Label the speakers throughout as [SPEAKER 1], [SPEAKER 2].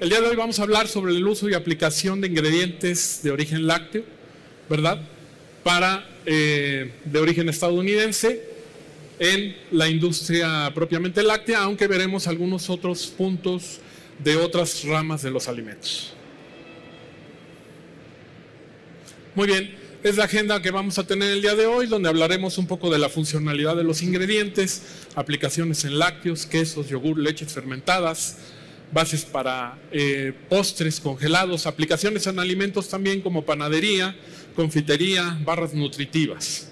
[SPEAKER 1] El día de hoy vamos a hablar sobre el uso y aplicación de ingredientes de origen lácteo, ¿verdad? Para eh, de origen estadounidense en la industria propiamente láctea, aunque veremos algunos otros puntos de otras ramas de los alimentos. Muy bien, es la agenda que vamos a tener el día de hoy, donde hablaremos un poco de la funcionalidad de los ingredientes, aplicaciones en lácteos, quesos, yogur, leches fermentadas, bases para eh, postres congelados, aplicaciones en alimentos también como panadería, confitería, barras nutritivas.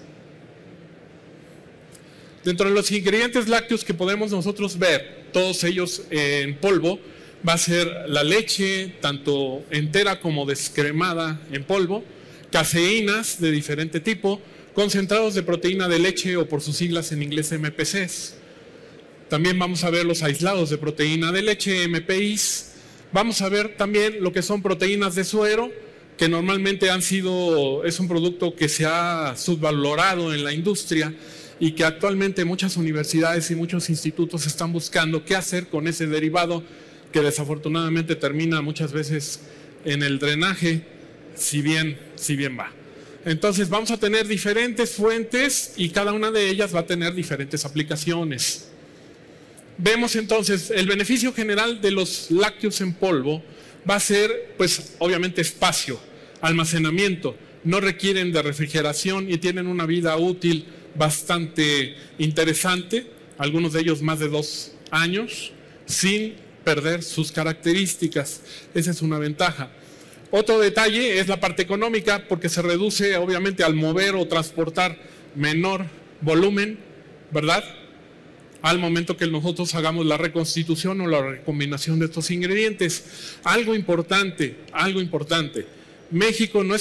[SPEAKER 1] Dentro de los ingredientes lácteos que podemos nosotros ver, todos ellos en polvo, va a ser la leche, tanto entera como descremada en polvo, caseínas de diferente tipo, concentrados de proteína de leche o por sus siglas en inglés MPCs, también vamos a ver los aislados de proteína de leche, MPIs. Vamos a ver también lo que son proteínas de suero, que normalmente han sido, es un producto que se ha subvalorado en la industria y que actualmente muchas universidades y muchos institutos están buscando qué hacer con ese derivado que desafortunadamente termina muchas veces en el drenaje, si bien, si bien va. Entonces vamos a tener diferentes fuentes y cada una de ellas va a tener diferentes aplicaciones. Vemos entonces el beneficio general de los lácteos en polvo va a ser, pues obviamente espacio, almacenamiento, no requieren de refrigeración y tienen una vida útil bastante interesante, algunos de ellos más de dos años, sin perder sus características. Esa es una ventaja. Otro detalle es la parte económica, porque se reduce obviamente al mover o transportar menor volumen, ¿verdad? Al momento que nosotros hagamos la reconstitución o la recombinación de estos ingredientes. Algo importante, algo importante. México no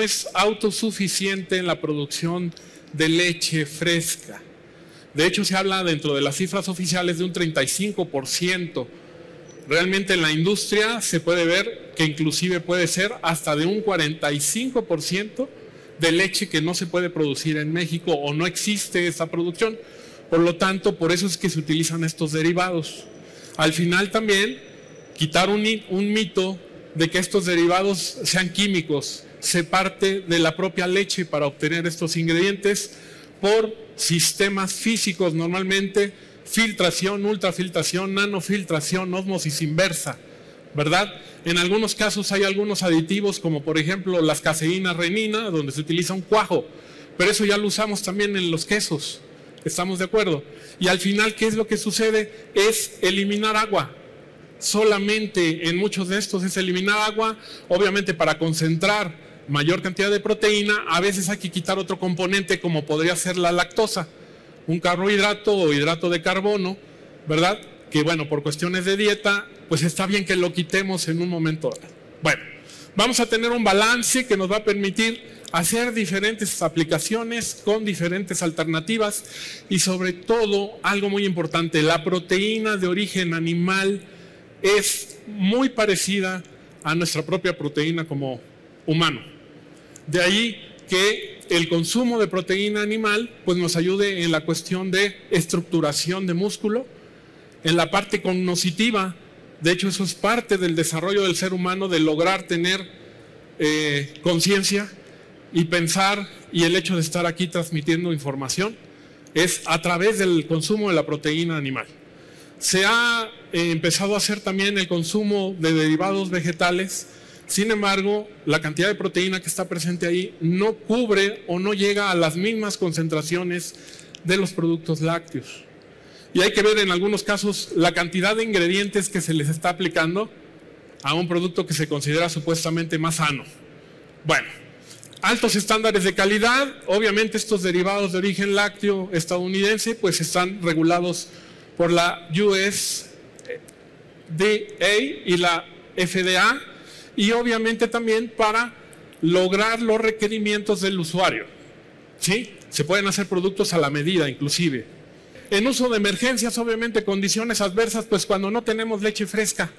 [SPEAKER 1] es, autosuficiente en la producción de leche fresca. De hecho, se habla dentro de las cifras oficiales de un 35%. Realmente en la industria se puede ver que inclusive puede ser hasta de un 45% de leche que no se puede producir en México o no existe esa producción. Por lo tanto, por eso es que se utilizan estos derivados. Al final también, quitar un, mito de que estos derivados sean químicos. Se parte de la propia leche para obtener estos ingredientes por sistemas físicos, normalmente filtración, ultrafiltración, nanofiltración, osmosis inversa, ¿verdad? En algunos casos hay algunos aditivos como por ejemplo las caseínas renina, donde se utiliza un cuajo, pero eso ya lo usamos también en los quesos. ¿Estamos de acuerdo? Y al final, ¿qué es lo que sucede? Es eliminar agua. Solamente en muchos de estos es eliminar agua, obviamente para concentrar mayor cantidad de proteína, a veces hay que quitar otro componente como podría ser la lactosa, un carbohidrato o hidrato de carbono, ¿verdad? Que bueno, por cuestiones de dieta, pues está bien que lo quitemos en un momento. Bueno, vamos a tener un balance que nos va a permitir hacer diferentes aplicaciones con diferentes alternativas y sobre todo algo muy importante, la proteína de origen animal es muy parecida a nuestra propia proteína como humano. De ahí que el consumo de proteína animal pues nos ayude en la cuestión de estructuración de músculo, en la parte cognitiva, de hecho eso es parte del desarrollo del ser humano de lograr tener eh, conciencia, y pensar y el hecho de estar aquí transmitiendo información es a través del consumo de la proteína animal. Se ha eh, empezado a hacer también el consumo de derivados vegetales, sin embargo, la cantidad de proteína que está presente ahí no cubre o no llega a las mismas concentraciones de los productos lácteos. Y hay que ver en algunos casos la cantidad de ingredientes que se les está aplicando a un producto que se considera supuestamente más sano. Bueno, altos estándares de calidad. Obviamente estos derivados de origen lácteo estadounidense pues están regulados por la USDA y la FDA y obviamente también para lograr los requerimientos del usuario. ¿Sí? Se pueden hacer productos a la medida inclusive. En uso de emergencias, obviamente condiciones adversas, pues cuando no tenemos leche fresca,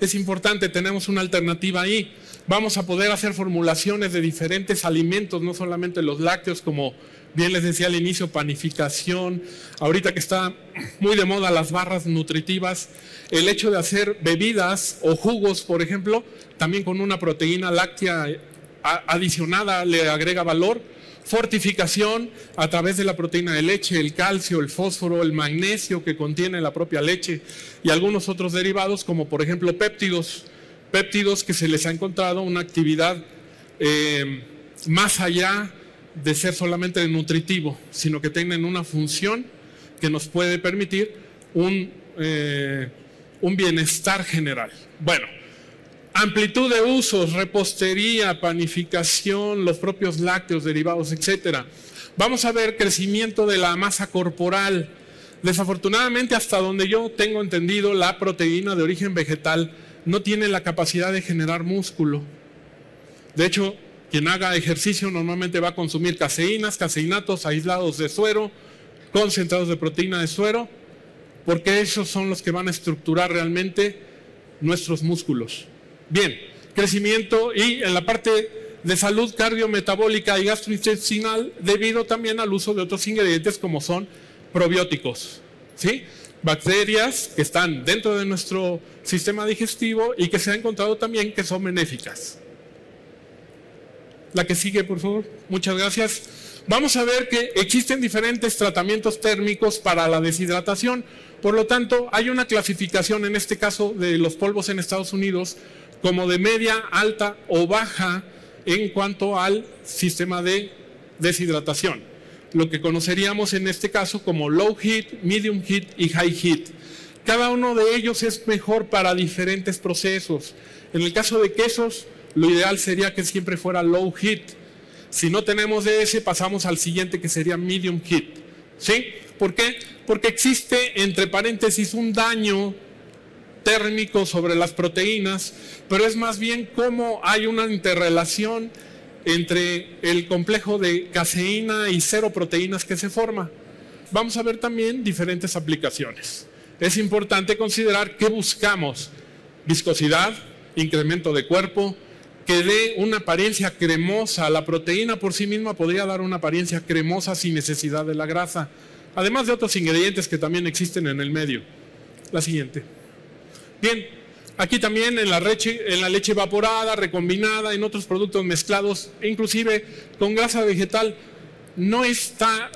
[SPEAKER 1] Es importante, tenemos una alternativa ahí. Vamos a poder hacer formulaciones de diferentes alimentos, no solamente los lácteos, como bien les decía al inicio, panificación. Ahorita que está muy de moda las barras nutritivas, el hecho de hacer bebidas o jugos, por ejemplo, también con una proteína láctea adicionada le agrega valor. Fortificación a través de la proteína de leche, el calcio, el fósforo, el magnesio que contiene la propia leche y algunos otros derivados como por ejemplo péptidos, péptidos que se les ha encontrado una actividad eh, más allá de ser solamente nutritivo, sino que tienen una función que nos puede permitir un, eh, un bienestar general. Bueno, amplitud de usos, repostería, panificación, los propios lácteos, derivados, etcétera. Vamos a ver crecimiento de la masa corporal. Desafortunadamente, hasta donde yo tengo entendido, la proteína de origen vegetal no tiene la capacidad de generar músculo. De hecho, quien haga ejercicio normalmente va a consumir caseínas, caseinatos aislados de suero, concentrados de proteína de suero, porque esos son los que van a estructurar realmente nuestros músculos. Bien, crecimiento y en la parte de salud cardiometabólica y gastrointestinal debido también al uso de otros ingredientes como son probióticos, ¿sí? Bacterias que están dentro de nuestro sistema digestivo y que se ha encontrado también que son benéficas. La que sigue, por favor. Muchas gracias. Vamos a ver que existen diferentes tratamientos térmicos para la deshidratación. Por lo tanto, hay una clasificación en este caso de los polvos en Estados Unidos como de media, alta o baja en cuanto al sistema de deshidratación. Lo que conoceríamos en este caso como low heat, medium heat y high heat. Cada uno de ellos es mejor para diferentes procesos. En el caso de quesos, lo ideal sería que siempre fuera low heat. Si no tenemos de ese, pasamos al siguiente que sería medium heat. ¿Sí? ¿Por qué? Porque existe, entre paréntesis, un daño térmico sobre las proteínas, pero es más bien cómo hay una interrelación entre el complejo de caseína y cero proteínas que se forma. Vamos a ver también diferentes aplicaciones. Es importante considerar qué buscamos. Viscosidad, incremento de cuerpo, que dé una apariencia cremosa. La proteína por sí misma podría dar una apariencia cremosa sin necesidad de la grasa, además de otros ingredientes que también existen en el medio. La siguiente. Bien, aquí también en la, leche, evaporada, recombinada, en otros productos mezclados, e inclusive con grasa vegetal, no está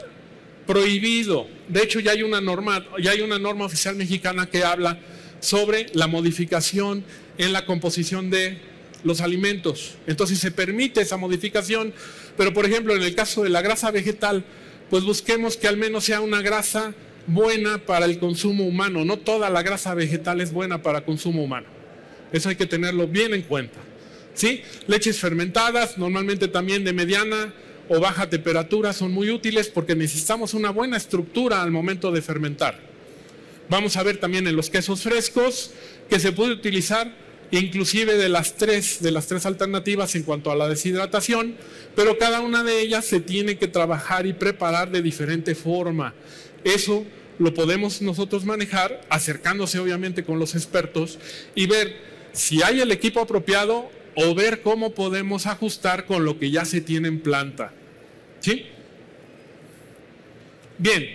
[SPEAKER 1] prohibido. De hecho, ya hay una norma, ya hay una norma oficial mexicana que habla sobre la modificación en la composición de los alimentos. Entonces se permite esa modificación, pero por ejemplo en el caso de la grasa vegetal, pues busquemos que al menos sea una grasa buena para el consumo humano. No toda la grasa vegetal es buena para consumo humano. Eso hay que tenerlo bien en cuenta. ¿Sí? Leches fermentadas, normalmente también de mediana o baja temperatura, son muy útiles porque necesitamos una buena estructura al momento de fermentar. Vamos a ver también en los quesos frescos que se puede utilizar inclusive de las tres, de las tres alternativas en cuanto a la deshidratación, pero cada una de ellas se tiene que trabajar y preparar de diferente forma. Eso lo podemos nosotros manejar acercándose obviamente con los expertos y ver si hay el equipo apropiado o ver cómo podemos ajustar con lo que ya se tiene en planta. ¿Sí? Bien,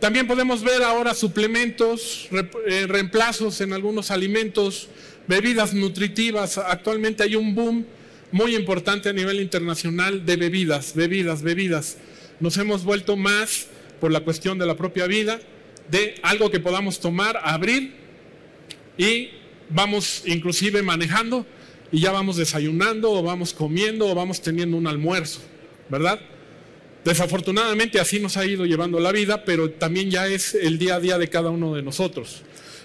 [SPEAKER 1] también podemos ver ahora suplementos, eh, reemplazos en algunos alimentos, bebidas nutritivas. Actualmente hay un boom muy importante a nivel internacional de bebidas, bebidas, bebidas. Nos hemos vuelto más por la cuestión de la propia vida, de algo que podamos tomar, abrir y vamos inclusive manejando y ya vamos desayunando o vamos comiendo o vamos teniendo un almuerzo, ¿verdad? Desafortunadamente así nos ha ido llevando la vida, pero también ya es el día a día de cada uno de nosotros.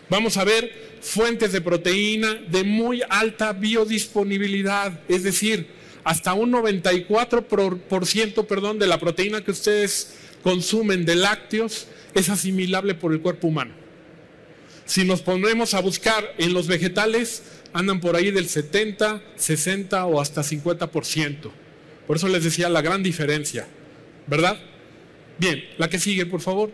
[SPEAKER 1] Vamos a ver fuentes de proteína de muy alta biodisponibilidad, es decir, hasta un 94% perdón, de la proteína que ustedes consumen de lácteos es asimilable por el cuerpo humano. Si nos ponemos a buscar en los vegetales, andan por ahí del 70, 60 o hasta 50%. Por eso les decía la gran diferencia, ¿verdad? Bien, la que sigue, por favor.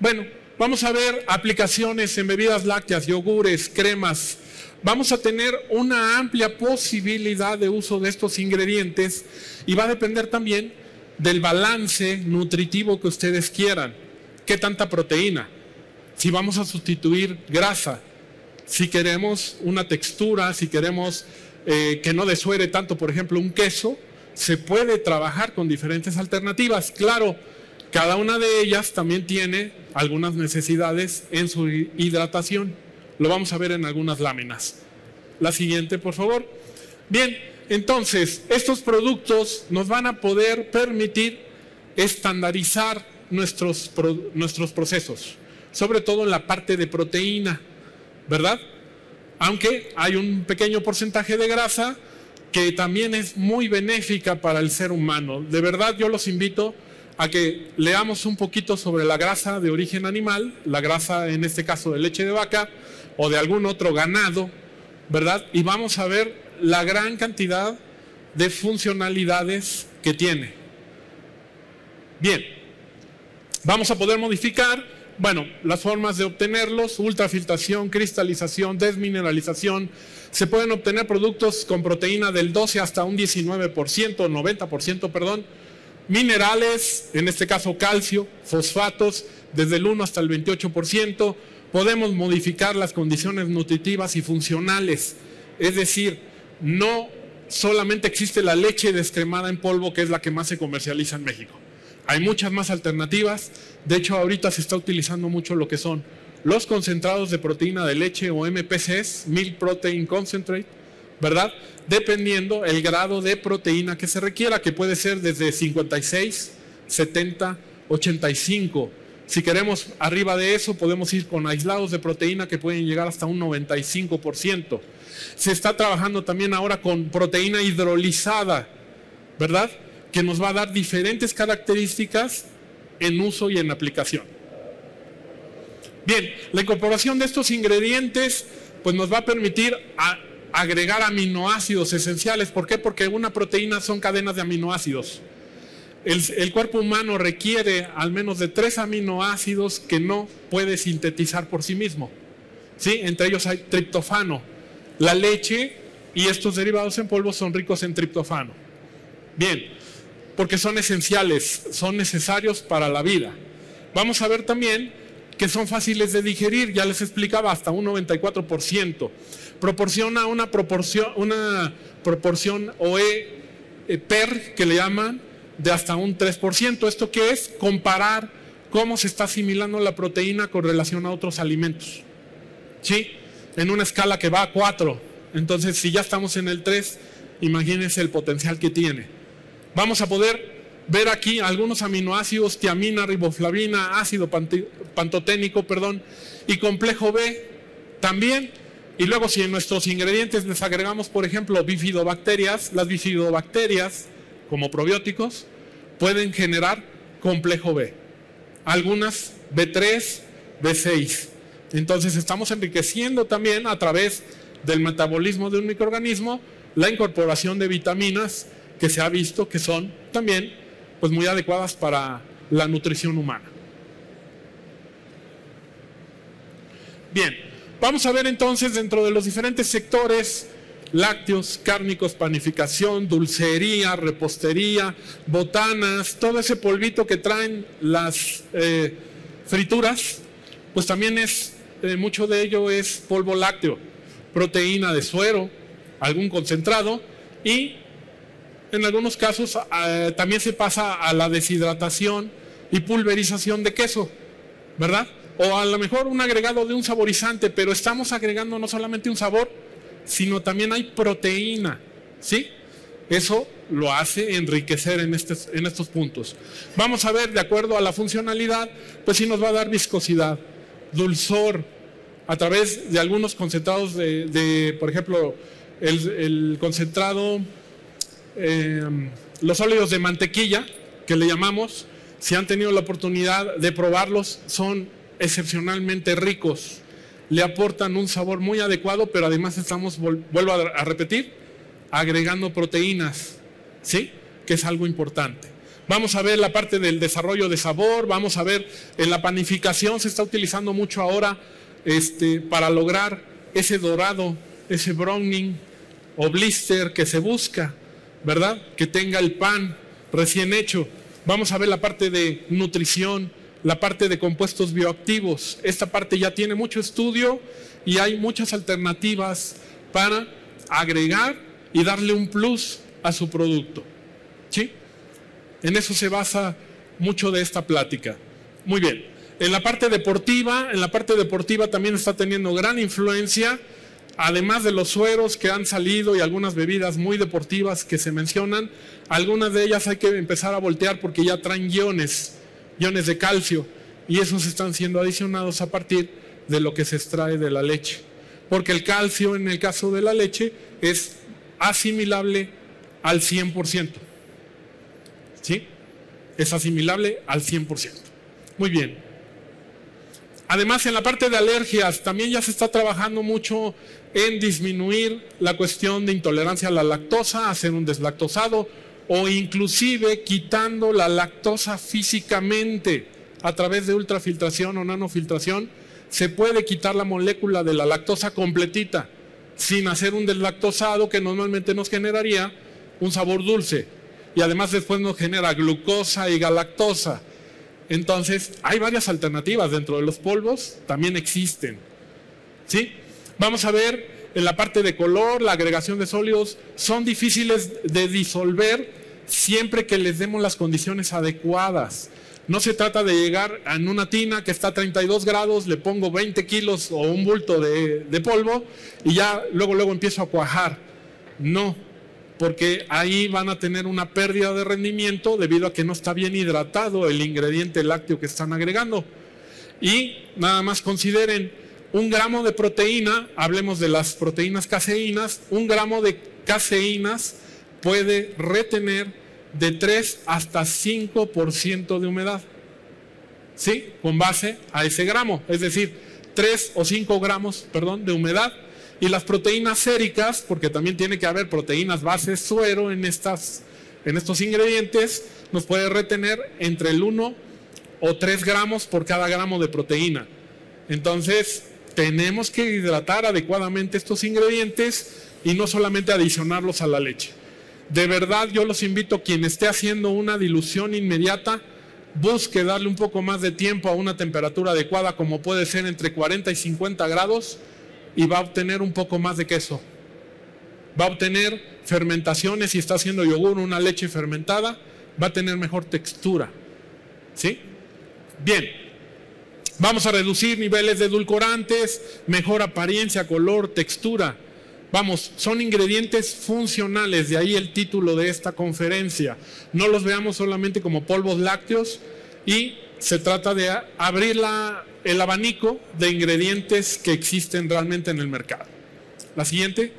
[SPEAKER 1] Bueno, vamos a ver aplicaciones en bebidas lácteas, yogures, cremas, vamos a tener una amplia posibilidad de uso de estos ingredientes y va a depender también del balance nutritivo que ustedes quieran. ¿Qué tanta proteína? Si vamos a sustituir grasa, si queremos una textura, si queremos eh, que no desuere tanto, por ejemplo, un queso, se puede trabajar con diferentes alternativas. Claro, cada una de ellas también tiene algunas necesidades en su hidratación. Lo vamos a ver en algunas láminas. La siguiente, por favor. Bien, entonces, estos productos nos van a poder permitir estandarizar nuestros, nuestros procesos, sobre todo en la parte de proteína, ¿verdad? Aunque hay un pequeño porcentaje de grasa que también es muy benéfica para el ser humano. De verdad, yo los invito a que leamos un poquito sobre la grasa de origen animal, la grasa en este caso de leche de vaca o de algún otro ganado, ¿verdad? Y vamos a ver la gran cantidad de funcionalidades que tiene. Bien, vamos a poder modificar, bueno, las formas de obtenerlos, ultrafiltración, cristalización, desmineralización. Se pueden obtener productos con proteína del 12 hasta un 19%, 90%, perdón. Minerales, en este caso calcio, fosfatos, desde el 1 hasta el 28%. Podemos modificar las condiciones nutritivas y funcionales. Es decir, no solamente existe la leche descremada en polvo, que es la que más se comercializa en México. Hay muchas más alternativas. De hecho, ahorita se está utilizando mucho lo que son los concentrados de proteína de leche o MPCs, Milk Protein Concentrate, ¿verdad? Dependiendo el grado de proteína que se requiera, que puede ser desde 56, 70, 85. Si queremos arriba de eso, podemos ir con aislados de proteína que pueden llegar hasta un 95%. Se está trabajando también ahora con proteína hidrolizada, ¿verdad? Que nos va a dar diferentes características en uso y en aplicación. Bien, la incorporación de estos ingredientes pues nos va a permitir agregar aminoácidos esenciales. ¿Por qué? Porque una proteína son cadenas de aminoácidos. El, el, cuerpo humano requiere al menos de tres aminoácidos que no puede sintetizar por sí mismo. ¿Sí? Entre ellos hay triptofano. La leche y estos derivados en polvo son ricos en triptofano. Bien, porque son esenciales, son necesarios para la vida. Vamos a ver también que son fáciles de digerir, ya les explicaba, hasta un 94%. Proporciona una proporción, una proporción OE eh, PER, que le llaman, de hasta un 3%. ¿Esto qué es? Comparar cómo se está asimilando la proteína con relación a otros alimentos. ¿Sí? En una escala que va a 4. Entonces, si ya estamos en el 3, imagínense el potencial que tiene. Vamos a poder ver aquí algunos aminoácidos, tiamina, riboflavina, ácido pantoténico, perdón, y complejo B también. Y luego si en nuestros ingredientes les agregamos, por ejemplo, bifidobacterias, las bifidobacterias, como probióticos, pueden generar complejo B. Algunas B3, B6. Entonces estamos enriqueciendo también a través del metabolismo de un microorganismo la incorporación de vitaminas que se ha visto que son también pues muy adecuadas para la nutrición humana. Bien, vamos a ver entonces dentro de los diferentes sectores lácteos, cárnicos, panificación, dulcería, repostería, botanas, todo ese polvito que traen las eh, frituras, pues también es, eh, mucho de ello es polvo lácteo, proteína de suero, algún concentrado y en algunos casos eh, también se pasa a la deshidratación y pulverización de queso, ¿verdad? O a lo mejor un agregado de un saborizante, pero estamos agregando no solamente un sabor, sino también hay proteína, ¿sí? Eso lo hace enriquecer en, en estos puntos. Vamos a ver, de acuerdo a la funcionalidad, pues sí nos va a dar viscosidad, dulzor, a través de algunos concentrados de, por ejemplo, el concentrado Em, los óleos de mantequilla, que le llamamos, si han tenido la oportunidad de probarlos, son excepcionalmente ricos. Le aportan un sabor muy adecuado, pero además estamos, vuelvo a, repetir, agregando proteínas, ¿sí? Que es algo importante. Vamos a ver la parte del desarrollo de sabor, vamos a ver en la panificación se está utilizando mucho ahora este, para lograr ese dorado ese browning o blister que se busca, ¿verdad? Que tenga el pan recién hecho. Vamos a ver la parte de nutrición, la parte de compuestos bioactivos. Esta parte ya tiene mucho estudio y hay muchas alternativas para agregar y darle un plus a su producto. ¿Sí? En eso se basa mucho de esta plática. Muy bien. En la parte deportiva, en la parte deportiva también está teniendo gran influencia, además de los sueros que han salido y algunas bebidas muy deportivas que se mencionan, algunas de ellas hay que empezar a voltear porque ya traen iones, iones de calcio, y esos están siendo adicionados a partir de lo que se extrae de la leche. Porque el calcio en el caso de la leche es asimilable al 100%. ¿Sí? Es asimilable al 100%. Muy bien. Además, en la parte de alergias, también ya se está trabajando mucho en disminuir la cuestión de intolerancia a la lactosa, hacer un deslactosado o inclusive quitando la lactosa físicamente a través de ultrafiltración o nanofiltración, se puede quitar la molécula de la lactosa completita sin hacer un deslactosado que normalmente nos generaría un sabor dulce y además después nos genera glucosa y galactosa. Entonces, hay varias alternativas dentro de los polvos, también existen. ¿Sí? Vamos a ver en la parte de color, la agregación de sólidos, son difíciles de disolver siempre que les demos las condiciones adecuadas. No se trata de llegar en una tina que está a 32 grados, le pongo 20 kilos o un bulto de, de polvo y ya luego, luego empiezo a cuajar. No, porque ahí van a tener una pérdida de rendimiento debido a que no está bien hidratado el ingrediente lácteo que están agregando. Y nada más consideren, un gramo de proteína, hablemos de las proteínas caseínas, un gramo de caseínas puede retener de 3 hasta 5% de humedad. ¿Sí? Con base a ese gramo, es decir, 3 o 5 gramos, perdón, de humedad. Y las proteínas séricas, porque también tiene que haber proteínas base suero en, estas, en estos ingredientes, nos puede retener entre el 1 o 3 gramos por cada gramo de proteína. Entonces, tenemos que hidratar adecuadamente estos ingredientes y no solamente adicionarlos a la leche. De verdad yo los invito, quien esté haciendo una dilución inmediata, busque darle un poco más de tiempo a una temperatura adecuada como puede ser entre 40 y 50 grados y va a obtener un poco más de queso. Va a obtener fermentaciones, si está haciendo yogur, una leche fermentada, va a tener mejor textura. ¿Sí? Bien, vamos a reducir niveles de edulcorantes, mejor apariencia, color, textura. Vamos, son ingredientes funcionales, de ahí el título de esta conferencia. No los veamos solamente como polvos lácteos y se trata de abrir el abanico de ingredientes que existen realmente en el mercado. La siguiente.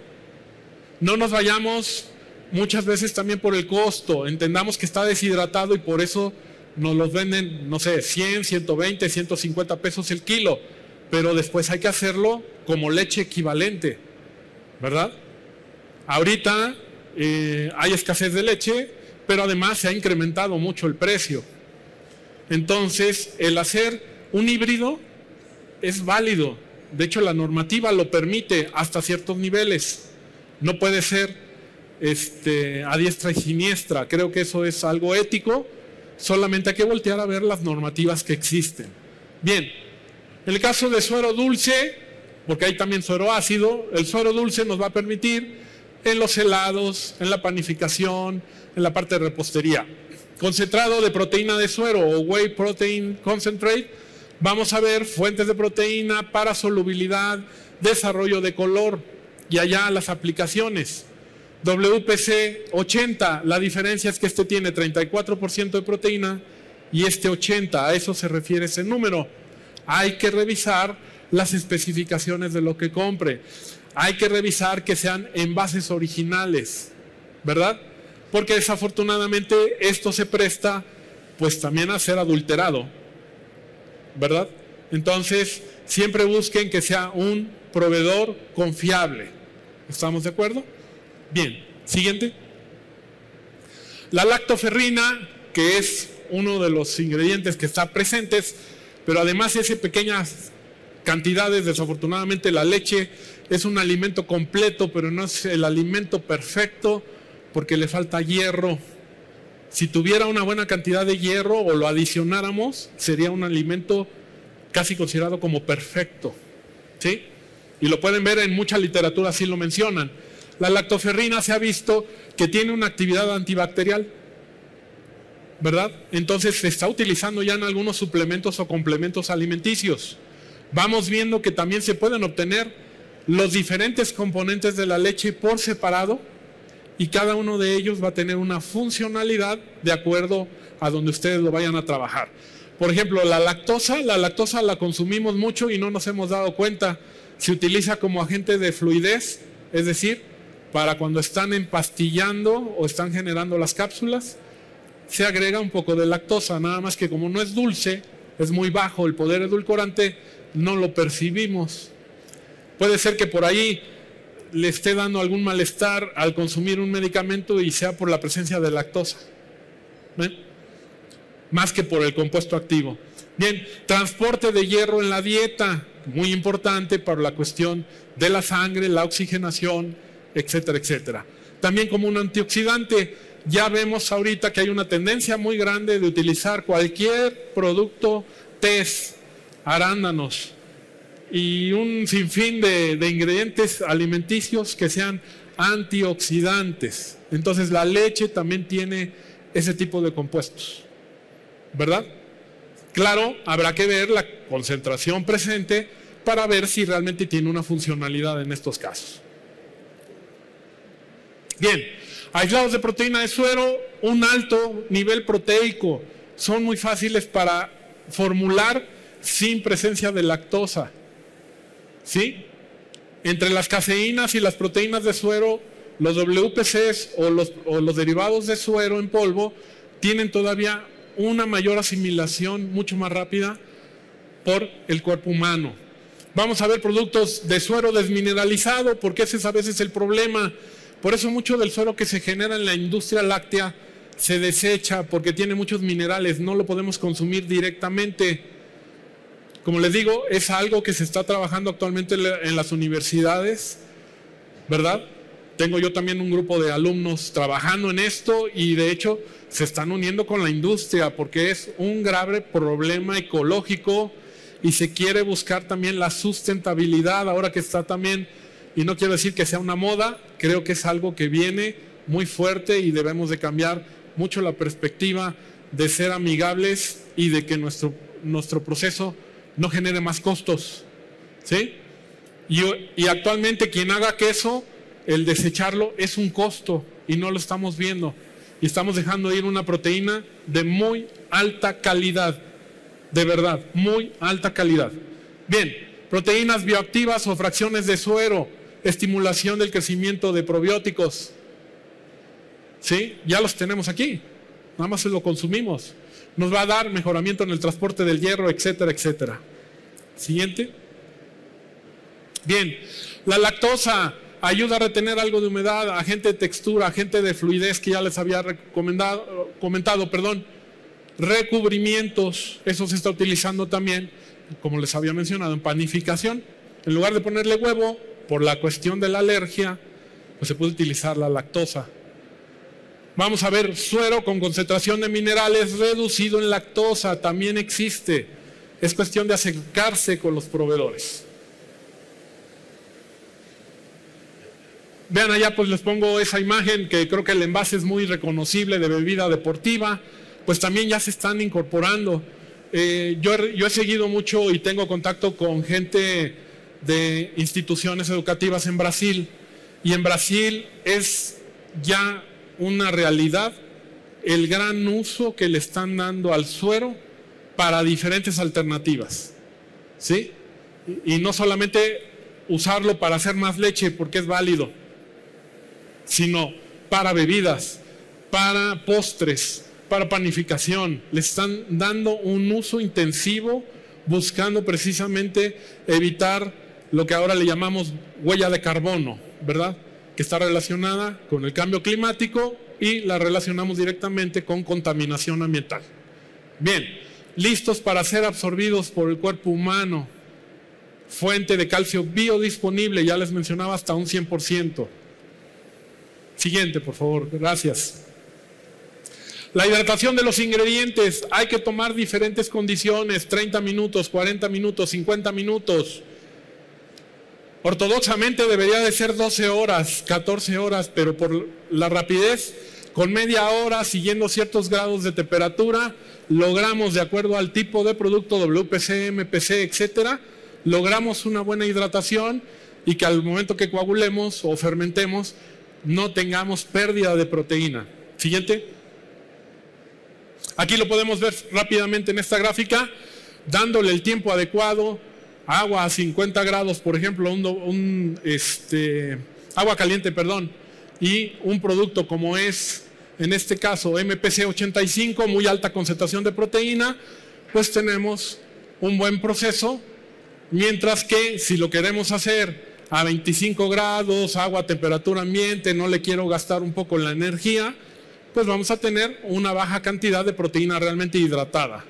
[SPEAKER 1] No nos vayamos muchas veces también por el costo. Entendamos que está deshidratado y por eso nos los venden, no sé, 100, 120, 150 pesos el kilo. Pero después hay que hacerlo como leche equivalente ¿verdad? Ahorita eh, hay escasez de leche, pero además se ha incrementado mucho el precio. Entonces, el hacer un híbrido es válido. De hecho, la normativa lo permite hasta ciertos niveles. No puede ser este, a diestra y siniestra. Creo que eso es algo ético. Solamente hay que voltear a ver las normativas que existen. Bien, en el caso de suero dulce, porque hay también suero ácido. El suero dulce nos va a permitir en los helados, en la panificación, en la parte de repostería. Concentrado de proteína de suero o whey protein concentrate, vamos a ver fuentes de proteína para solubilidad, desarrollo de color y allá las aplicaciones. WPC 80, la diferencia es que este tiene 34% de proteína y este 80, a eso se refiere ese número. Hay que revisar las especificaciones de lo que compre. Hay que revisar que sean envases originales, ¿verdad? Porque desafortunadamente esto se presta pues también a ser adulterado, ¿verdad? Entonces, siempre busquen que sea un proveedor confiable. ¿Estamos de acuerdo? Bien, siguiente. La lactoferrina, que es uno de los ingredientes que está presentes, pero además ese pequeñas cantidades, desafortunadamente la leche es un alimento completo, pero no es el alimento perfecto porque le falta hierro. Si tuviera una buena cantidad de hierro o lo adicionáramos, sería un alimento casi considerado como perfecto. ¿Sí? Y lo pueden ver en mucha literatura, así lo mencionan. La lactoferrina se ha visto que tiene una actividad antibacterial. ¿Verdad? Entonces se está utilizando ya en algunos suplementos o complementos alimenticios. Vamos viendo que también se pueden obtener los diferentes componentes de la leche por separado y cada uno de ellos va a tener una funcionalidad de acuerdo a donde ustedes lo vayan a trabajar. Por ejemplo, la lactosa, la lactosa la consumimos mucho y no nos hemos dado cuenta. Se utiliza como agente de fluidez, es decir, para cuando están empastillando o están generando las cápsulas, se agrega un poco de lactosa, nada más que como no es dulce, es muy bajo el poder edulcorante, no lo percibimos. Puede ser que por ahí le esté dando algún malestar al consumir un medicamento y sea por la presencia de lactosa. Más que por el compuesto activo. Bien, transporte de hierro en la dieta, muy importante para la cuestión de la sangre, la oxigenación, etcétera, etcétera. También como un antioxidante, ya vemos ahorita que hay una tendencia muy grande de utilizar cualquier producto test, arándanos, y un sinfín de, de ingredientes alimenticios que sean antioxidantes. Entonces la leche también tiene ese tipo de compuestos, ¿verdad? Claro, habrá que ver la concentración presente para ver si realmente tiene una funcionalidad en estos casos. Bien, aislados de proteína de suero, un alto nivel proteico, son muy fáciles para formular sin presencia de lactosa. ¿Sí? Entre las caseínas y las proteínas de suero, los WPCs o los, o los derivados de suero en polvo tienen todavía una mayor asimilación mucho más rápida por el cuerpo humano. Vamos a ver productos de suero desmineralizado, porque ese es a veces el problema. Por eso mucho del suero que se genera en la industria láctea se desecha porque tiene muchos minerales, no lo podemos consumir directamente. Como les digo, es algo que se está trabajando actualmente en las universidades, ¿verdad? Tengo yo también un grupo de alumnos trabajando en esto y de hecho se están uniendo con la industria porque es un grave problema ecológico y se quiere buscar también la sustentabilidad ahora que está también, y no quiero decir que sea una moda, creo que es algo que viene muy fuerte y debemos de cambiar mucho la perspectiva de ser amigables y de que nuestro, nuestro proceso no genere más costos. ¿Sí? Y, actualmente quien haga queso, el desecharlo es un costo y no lo estamos viendo. Y estamos dejando ir una proteína de muy alta calidad. De verdad, muy alta calidad. Bien, proteínas bioactivas o fracciones de suero, estimulación del crecimiento de probióticos. ¿Sí? Ya los tenemos aquí. Nada más se lo consumimos nos va a dar mejoramiento en el transporte del hierro, etcétera, etcétera. Siguiente. Bien, la lactosa ayuda a retener algo de humedad, agente de textura, agente de fluidez que ya les había recomendado, comentado, perdón. Recubrimientos, eso se está utilizando también, como les había mencionado, en panificación. En lugar de ponerle huevo, por la cuestión de la alergia, pues se puede utilizar la lactosa. Vamos a ver, suero con concentración de minerales reducido en lactosa también existe. Es cuestión de acercarse con los proveedores. Vean allá, pues les pongo esa imagen que creo que el envase es muy reconocible de bebida deportiva. Pues también ya se están incorporando. Eh, yo, yo he seguido mucho y tengo contacto con gente de instituciones educativas en Brasil. Y en Brasil es ya una realidad el gran uso que le están dando al suero para diferentes alternativas. ¿Sí? Y no solamente usarlo para hacer más leche porque es válido, sino para bebidas, para postres, para panificación. Le están dando un uso intensivo buscando precisamente evitar lo que ahora le llamamos huella de carbono, ¿verdad? que está relacionada con el cambio climático y la relacionamos directamente con contaminación ambiental. Bien, listos para ser absorbidos por el cuerpo humano. fuente de calcio biodisponible, ya les mencionaba hasta un 100%. Siguiente, por favor, gracias. La hidratación de los ingredientes, hay que tomar diferentes condiciones, 30 minutos, 40 minutos, 50 minutos. Ortodoxamente debería de ser 12 horas, 14 horas, pero por la rapidez, con media hora, siguiendo ciertos grados de temperatura, logramos, de acuerdo al tipo de producto WPC, MPC, etcétera, logramos una buena hidratación y que al momento que coagulemos o fermentemos no tengamos pérdida de proteína. Siguiente. Aquí lo podemos ver rápidamente en esta gráfica, dándole el tiempo adecuado, agua a 50 grados, por ejemplo, un, este, agua caliente, perdón, y un producto como es, en este caso, MPC 85, muy alta concentración de proteína, pues tenemos un buen proceso, mientras que si lo queremos hacer a 25 grados, agua a temperatura ambiente, no le quiero gastar un poco la energía, pues vamos a tener una baja cantidad de proteína realmente hidratada.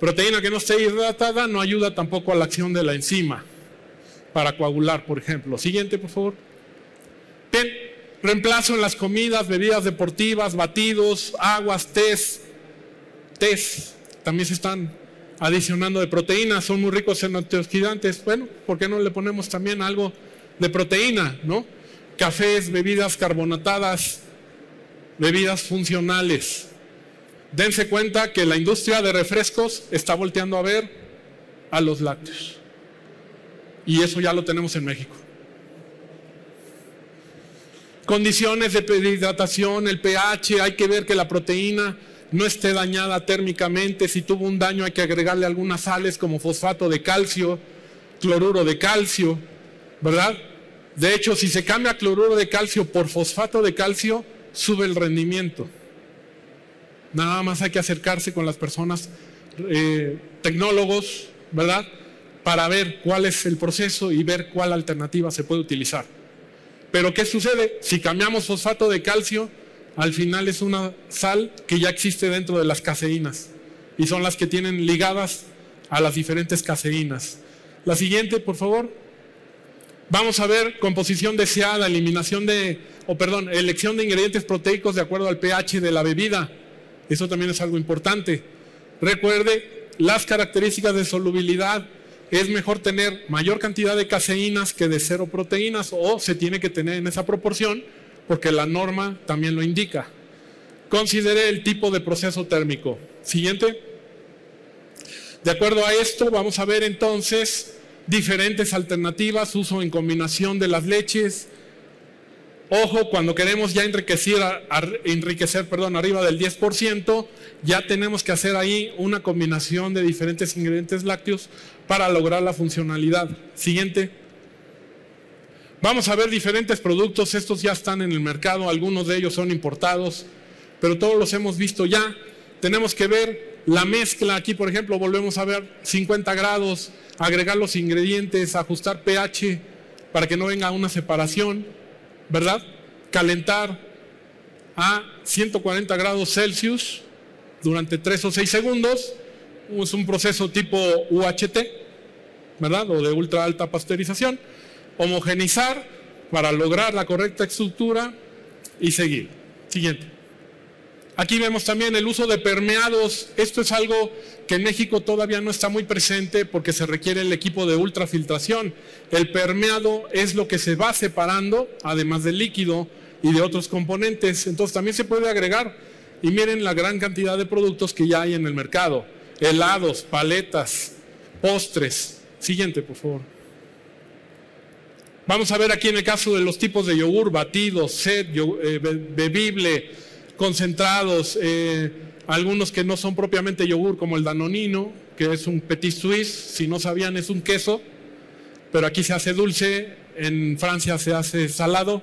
[SPEAKER 1] Proteína que no esté hidratada no ayuda tampoco a la acción de la enzima para coagular, por ejemplo. Siguiente, por favor. Bien, reemplazo en las comidas, bebidas deportivas, batidos, aguas. Tés también se están adicionando de proteínas, son muy ricos en antioxidantes. Bueno, ¿por qué no le ponemos también algo de proteína, no? Cafés, bebidas carbonatadas, bebidas funcionales. Dense cuenta que la industria de refrescos está volteando a ver a los lácteos. Y eso ya lo tenemos en México. Condiciones de hidratación, el pH, hay que ver que la proteína no esté dañada térmicamente. Si tuvo un daño hay que agregarle algunas sales como fosfato de calcio, cloruro de calcio, ¿verdad? De hecho, si se cambia cloruro de calcio por fosfato de calcio, sube el rendimiento. Nada más hay que acercarse con las personas, eh, tecnólogos, ¿verdad? Para ver cuál es el proceso y ver cuál alternativa se puede utilizar. Pero ¿qué sucede? Si cambiamos fosfato de calcio, al final es una sal que ya existe dentro de las caseínas y son las que tienen ligadas a las diferentes caseínas. La siguiente, por favor. Vamos a ver composición deseada, eliminación de o perdón, elección de ingredientes proteicos de acuerdo al pH de la bebida. Eso también es algo importante. Recuerde las características de solubilidad. Es mejor tener mayor cantidad de caseínas que de cero proteínas o se tiene que tener en esa proporción porque la norma también lo indica. Considere el tipo de proceso térmico. Siguiente. De acuerdo a esto, vamos a ver entonces diferentes alternativas, uso en combinación de las leches, Ojo, cuando queremos ya enriquecer, enriquecer perdón, arriba del 10%, ya tenemos que hacer ahí una combinación de diferentes ingredientes lácteos para lograr la funcionalidad. Siguiente. Vamos a ver diferentes productos, estos ya están en el mercado, algunos de ellos son importados, pero todos los hemos visto ya. Tenemos que ver la mezcla, aquí por ejemplo volvemos a ver 50 grados, agregar los ingredientes, ajustar pH para que no venga una separación ¿verdad? Calentar a 140 grados Celsius durante 3 o 6 segundos. Es un proceso tipo UHT, ¿verdad? O de ultra alta pasteurización. Homogenizar para lograr la correcta estructura y seguir. Siguiente. Aquí vemos también el uso de permeados. Esto es algo que en México todavía no está muy presente porque se requiere el equipo de ultrafiltración. El permeado es lo que se va separando, además del líquido y de otros componentes. Entonces también se puede agregar. Y miren la gran cantidad de productos que ya hay en el mercado. Helados, paletas, postres. Siguiente, por favor. Vamos a ver aquí en el caso de los tipos de yogur, batido, set, eh, bebible, concentrados, eh, algunos que no son propiamente yogur, como el danonino, que es un petit suisse, si no sabían es un queso, pero aquí se hace dulce, en Francia se hace salado.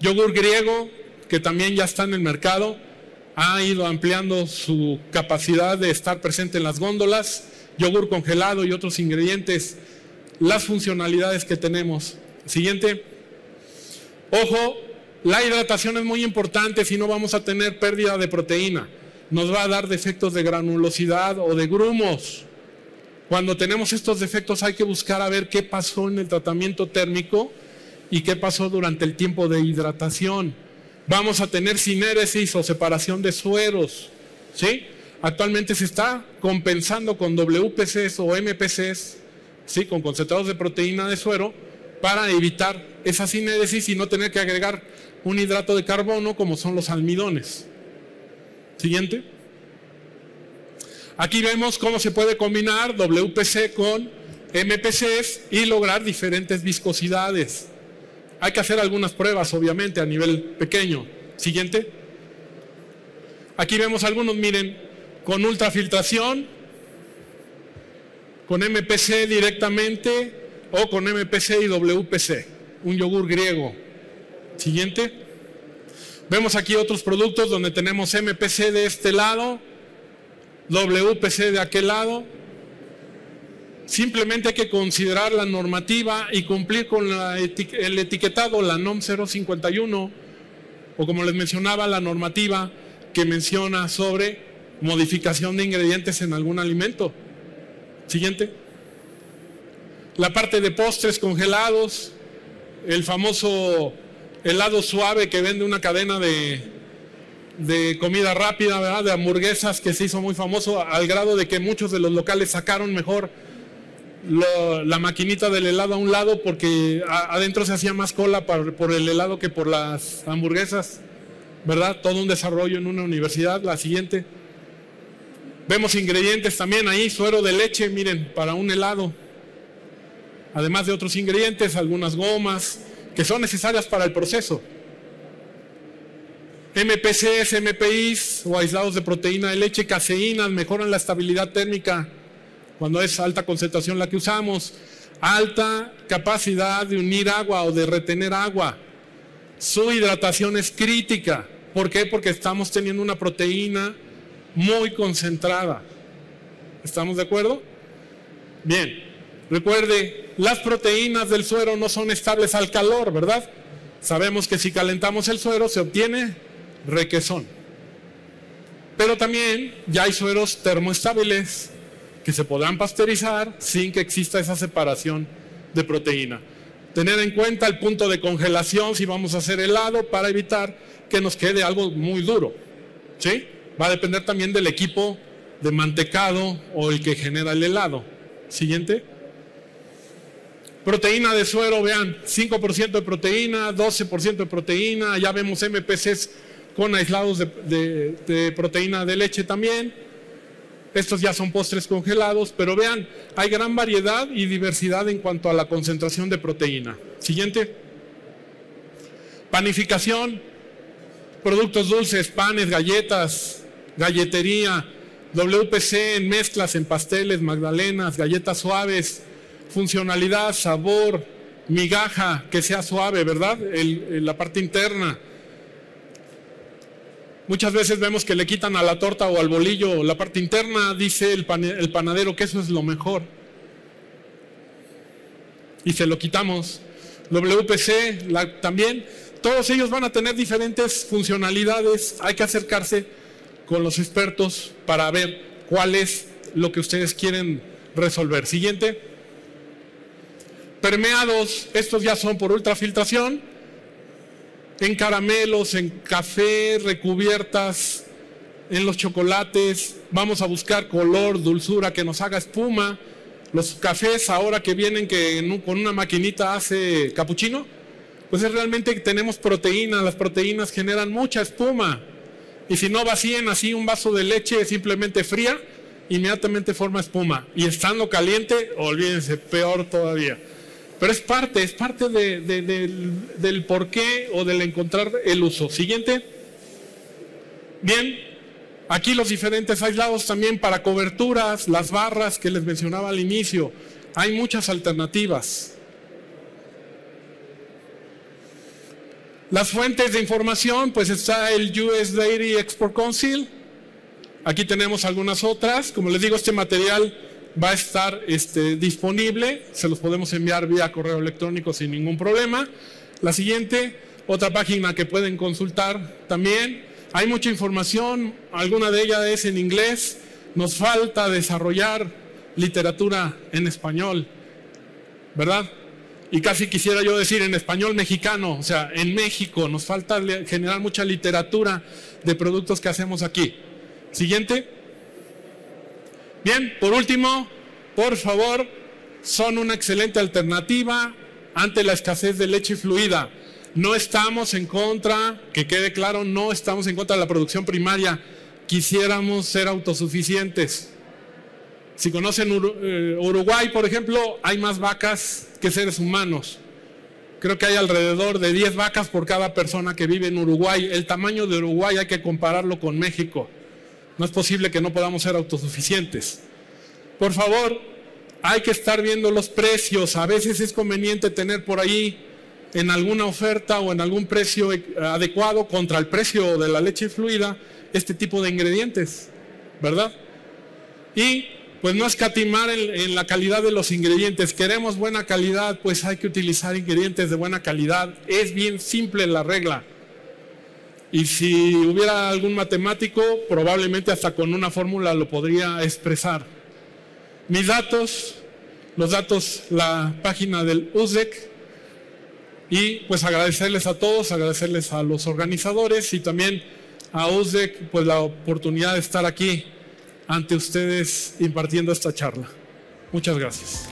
[SPEAKER 1] Yogur griego, que también ya está en el mercado, ha ido ampliando su capacidad de estar presente en las góndolas, yogur congelado y otros ingredientes, las funcionalidades que tenemos. Siguiente. Ojo, la hidratación es muy importante si no vamos a tener pérdida de proteína. Nos va a dar defectos de granulosidad o de grumos. Cuando tenemos estos defectos hay que buscar a ver qué pasó en el tratamiento térmico y qué pasó durante el tiempo de hidratación. Vamos a tener sinéresis o separación de sueros. ¿sí? Actualmente se está compensando con WPCs o MPCs, ¿sí? con concentrados de proteína de suero, para evitar esa sinéresis y no tener que agregar un hidrato de carbono como son los almidones. Siguiente. Aquí vemos cómo se puede combinar WPC con MPCs y lograr diferentes viscosidades. Hay que hacer algunas pruebas, obviamente, a nivel pequeño. Siguiente. Aquí vemos algunos, miren, con ultrafiltración, con MPC directamente o con MPC y WPC, un yogur griego. Siguiente. Vemos aquí otros productos donde tenemos MPC de este lado, WPC de aquel lado. Simplemente hay que considerar la normativa y cumplir con el etiquetado, la NOM 051, o como les mencionaba, la normativa que menciona sobre modificación de ingredientes en algún alimento. Siguiente. La parte de postres congelados, el famoso helado suave que vende una cadena de, de comida rápida, ¿verdad? de hamburguesas que se hizo muy famoso al grado de que muchos de los locales sacaron mejor la maquinita del helado a un lado porque adentro se hacía más cola por el helado que por las hamburguesas, ¿verdad? Todo un desarrollo en una universidad. La siguiente. Vemos ingredientes también ahí, suero de leche, miren, para un helado. Además de otros ingredientes, algunas gomas que son necesarias para el proceso. MPCs, MPIs o aislados de proteína de leche, caseínas, mejoran la estabilidad térmica cuando es alta concentración la que usamos. Alta capacidad de unir agua o de retener agua. Su hidratación es crítica. ¿Por qué? Porque estamos teniendo una proteína muy concentrada. ¿Estamos de acuerdo? Bien, recuerde, las proteínas del suero no son estables al calor, ¿verdad? Sabemos que si calentamos el suero se obtiene requesón. Pero también ya hay sueros termoestables que se podrán pasteurizar sin que exista esa separación de proteína. Tener en cuenta el punto de congelación si vamos a hacer helado para evitar que nos quede algo muy duro. ¿Sí? Va a depender también del equipo de mantecado o el que genera el helado. Siguiente. Proteína de suero, vean, 5% de proteína, 12% de proteína, ya vemos MPCs con aislados de, proteína de leche también. Estos ya son postres congelados, pero vean, hay gran variedad y diversidad en cuanto a la concentración de proteína. Siguiente. Panificación, productos dulces, panes, galletas, galletería, WPC en mezclas, en pasteles, magdalenas, galletas suaves, funcionalidad, sabor, migaja, que sea suave, ¿verdad? la parte interna Muchas veces vemos que le quitan a la torta o al bolillo la parte interna, dice el, panadero que eso es lo mejor. Y se lo quitamos. WPC también. Todos ellos van a tener diferentes funcionalidades. Hay que acercarse con los expertos para ver cuál es lo que ustedes quieren resolver. Siguiente. Permeados, estos ya son por ultrafiltración en caramelos, en café, recubiertas, en los chocolates. Vamos a buscar color, dulzura, que nos haga espuma. Los cafés ahora que vienen que con una maquinita hace capuchino, pues es realmente que tenemos proteína. Las proteínas generan mucha espuma. Y si no vacíen así un vaso de leche simplemente fría, inmediatamente forma espuma. Y estando caliente, olvídense, peor todavía. Pero es parte, es parte del, por qué o del encontrar el uso. Siguiente. Bien, aquí los diferentes aislados también para coberturas, las barras que les mencionaba al inicio. Hay muchas alternativas. Las fuentes de información, pues está el US Dairy Export Council. Aquí tenemos algunas otras. Como les digo, este material va a estar este, disponible, se los podemos enviar vía correo electrónico sin ningún problema. La siguiente, otra página que pueden consultar también. Hay mucha información, alguna de ellas es en inglés. Nos falta desarrollar literatura en español, ¿verdad? Y casi quisiera yo decir en español mexicano, o sea, en México nos falta generar mucha literatura de productos que hacemos aquí. Siguiente. Bien, por último, por favor, son una excelente alternativa ante la escasez de leche fluida. No estamos en contra, que quede claro, no estamos en contra de la producción primaria. Quisiéramos ser autosuficientes. Si conocen eh, Uruguay, por ejemplo, hay más vacas que seres humanos. Creo que hay alrededor de 10 vacas por cada persona que vive en Uruguay. El tamaño de Uruguay hay que compararlo con México. No es posible que no podamos ser autosuficientes. Por favor, hay que estar viendo los precios. A veces es conveniente tener por ahí en alguna oferta o en algún precio adecuado contra el precio de la leche fluida este tipo de ingredientes, ¿verdad? Y pues no escatimar en, la calidad de los ingredientes. Queremos buena calidad, pues hay que utilizar ingredientes de buena calidad. Es bien simple la regla. Y si hubiera algún matemático, probablemente hasta con una fórmula lo podría expresar. Mis datos, los datos, la página del USEC. Y pues agradecerles a todos, agradecerles a los organizadores y también a USEC pues la oportunidad de estar aquí ante ustedes impartiendo esta charla. Muchas gracias.